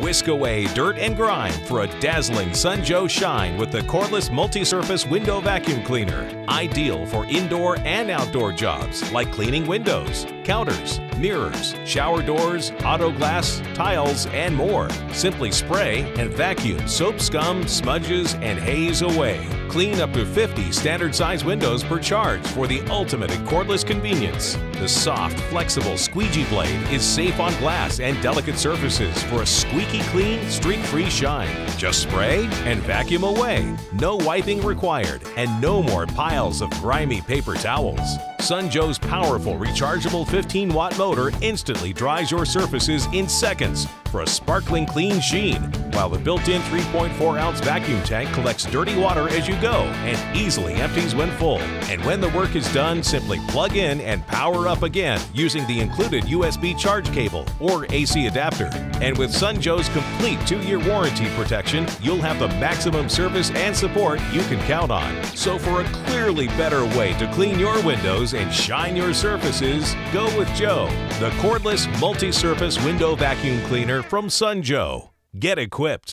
Whisk away dirt and grime for a dazzling Sun Joe shine with the cordless multi-surface window vacuum cleaner. Ideal for indoor and outdoor jobs like cleaning windows, counters, mirrors, shower doors, auto glass, tiles, and more. Simply spray and vacuum soap scum, smudges, and haze away. Clean up to 50 standard size windows per charge for the ultimate in cordless convenience. The soft, flexible squeegee blade is safe on glass and delicate surfaces for a squeaky clean, streak-free shine. Just spray and vacuum away. No wiping required and no more piles of grimy paper towels. Sun Joe's powerful rechargeable 15 watt motor instantly dries your surfaces in seconds for a sparkling clean sheen, while the built in 3.4 ounce vacuum tank collects dirty water as you go and easily empties when full. And when the work is done, simply plug in and power up again using the included USB charge cable or AC adapter. And with Sun Joe's complete two year warranty protection, you'll have the maximum service and support you can count on. So, for a clearly better way to clean your windows and shine your surfaces, go with Joe, the cordless multi surface window vacuum cleaner from Sun Joe. Get equipped.